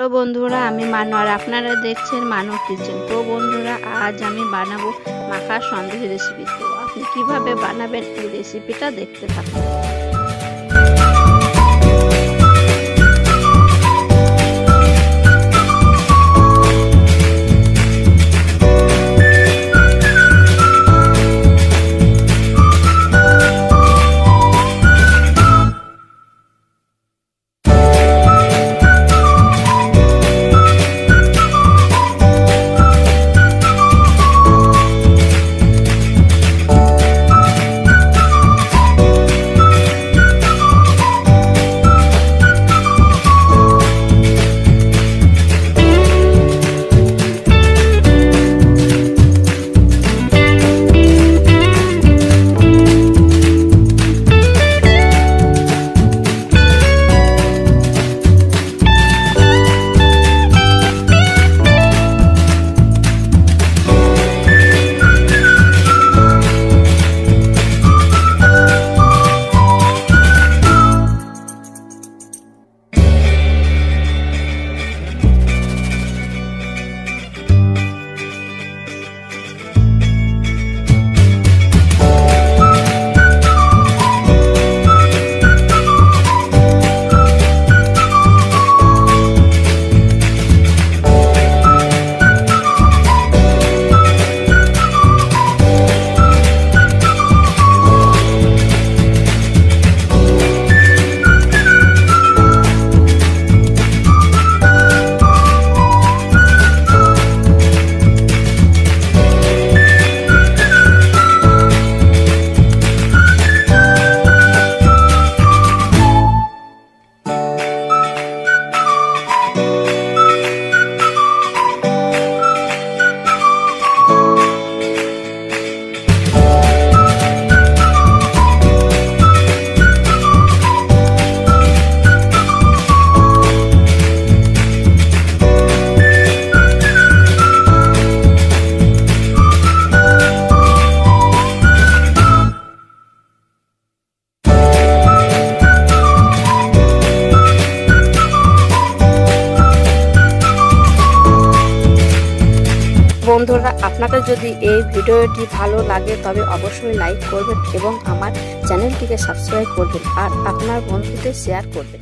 তো বন্ধুরা, আমি মানু আর আপনারা দেখছেন মানু কিচেন। তো বন্ধুরা, আজ আমি বানাবো মাখা সন্দেশ রেসিপি তো আপনি কীভাবে বানাবেন এই রেসিপিটা দেখতে থাকুন। বন্ধুরা, আপনাদের যদি এই ভিডিওটি ভালো লাগে, তবে অবশ্যই লাইক করবেন এবং আমার চ্যানেলটিকে সাবস্ক্রাইব করবেন আর আপনার বন্ধুদের শেয়ার করবেন।